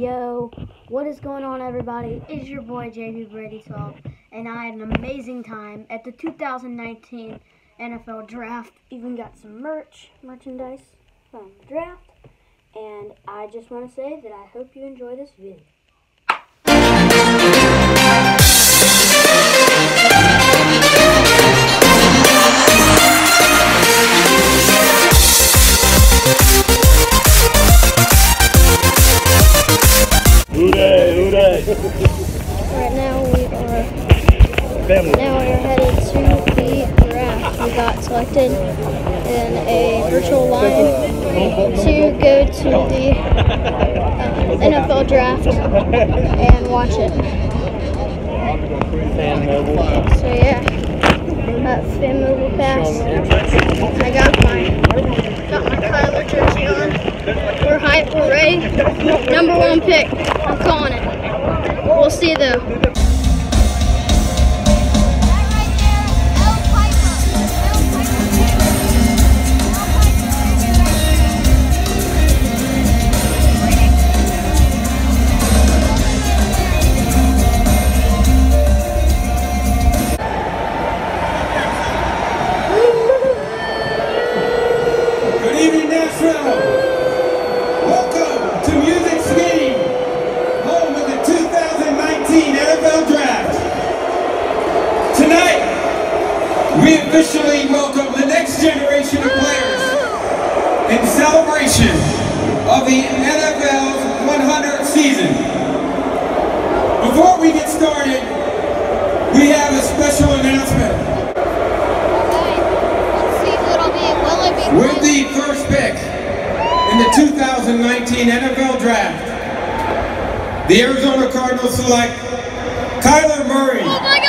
Yo, what is going on, everybody? It's your boy JP Brady 12, and I had an amazing time at the 2019 NFL Draft. Even got some merch, merchandise from the draft, and I just want to say that I hope you enjoy this video. Family. now we are headed to the draft. We got selected in a virtual line to go to the uh, NFL draft and watch it. So yeah, that Fan Mobile Pass. I got my got my Kyler jersey on. We're hyped. We're ready. Number one pick. I'm calling it. We'll see though. We officially welcome the next generation of players in celebration of the NFL's 100th season. Before we get started, we have a special announcement. With the first pick in the 2019 NFL Draft, the Arizona Cardinals select Kyler Murray. Oh my